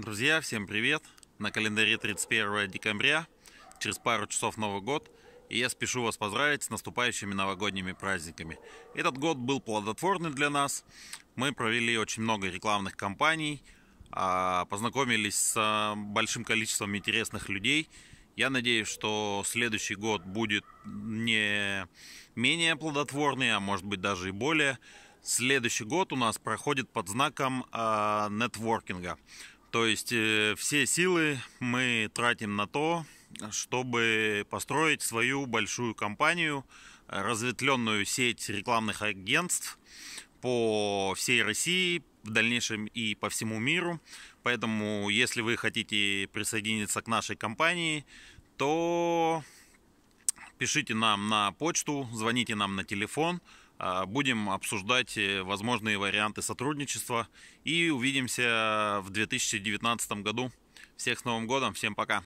Друзья, всем привет! На календаре 31 декабря, через пару часов Новый год, и я спешу вас поздравить с наступающими новогодними праздниками. Этот год был плодотворный для нас. Мы провели очень много рекламных кампаний, а, познакомились с большим количеством интересных людей. Я надеюсь, что следующий год будет не менее плодотворный, а может быть даже и более. Следующий год у нас проходит под знаком э, нетворкинга. То есть э, все силы мы тратим на то, чтобы построить свою большую компанию, разветвленную сеть рекламных агентств по всей России, в дальнейшем и по всему миру. Поэтому, если вы хотите присоединиться к нашей компании, то пишите нам на почту, звоните нам на телефон – будем обсуждать э, возможные варианты сотрудничества и увидимся в 2019 году. Всех с Новым годом, всем пока!